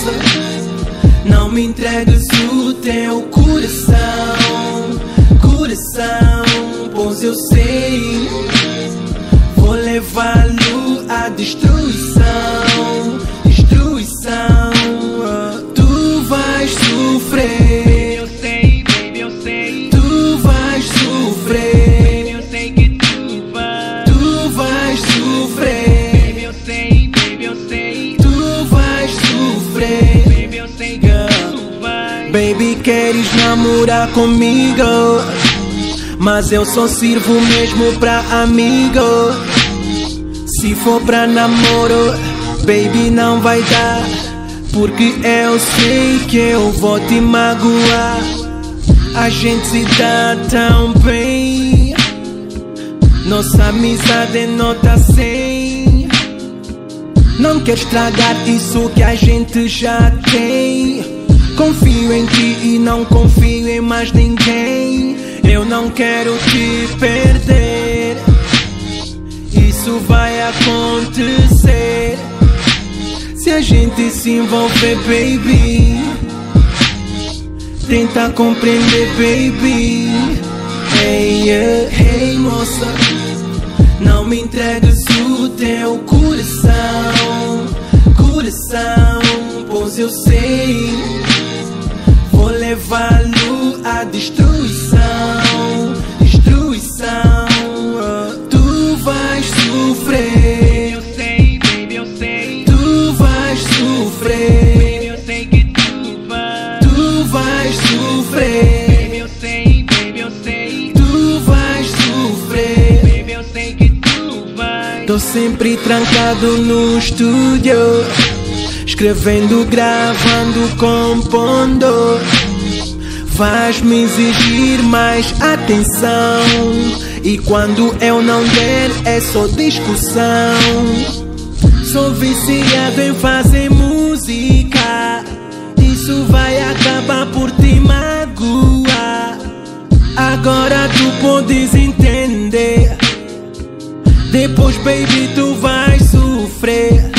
moça, não me entregues o teu coração, coração, pois eu sei, vou levá-lo à destruição, Baby, queres namorar comigo? Mas eu só sirvo mesmo pra amigo. Se for pra namoro, baby, não vai dar. Porque eu sei que eu vou te magoar. A gente se dá tão bem. Nossa amizade nota 100. Não quero estragar isso que a gente já tem. Confio em ti e não confio em mais ninguém. Eu não quero te perder. Isso vai acontecer. Se a gente se envolver, baby. Tenta compreender, baby. Hey, yeah, hey, moça. Não me entregues o teu coração, eu sei, vou levá-lo à destruição, destruição. Tu vais sofrer, Eu sei, baby, eu sei. tu vais sofrer, Baby, eu sei que tu vai. tu vais sofrer, Baby, eu sei, baby, eu sei. tu vais sofrer. Baby, eu sei que tu vai. Tô sempre trancado no estúdio, escrevendo, gravando, compondo. Faz-me exigir mais atenção. E quando eu não der, é só discussão. Sou viciado em fazer música. Isso vai acabar por te magoar. Agora tu podes entender. Depois, baby, tu vais sofrer.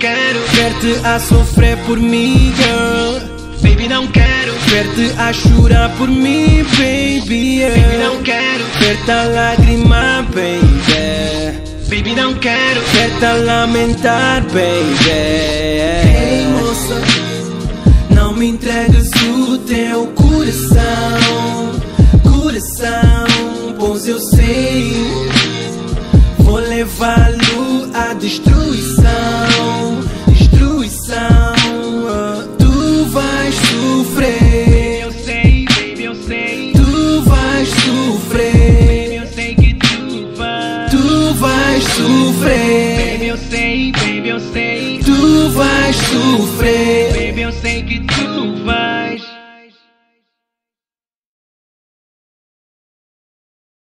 Quero. Ver-te a sofrer por mim, girl. Baby, não quero. Ver-te a chorar por mim, baby. Baby, não quero. Ver-te a lágrima, baby. Baby, não quero. Ver-te a lamentar, baby. Ei, moça, não me entregues o teu coração, coração, pois eu sei, vou levá-lo à destruição, tu vais sofrer. Baby, eu sei, baby, eu sei. Tu vais sofrer, Baby, eu sei que tu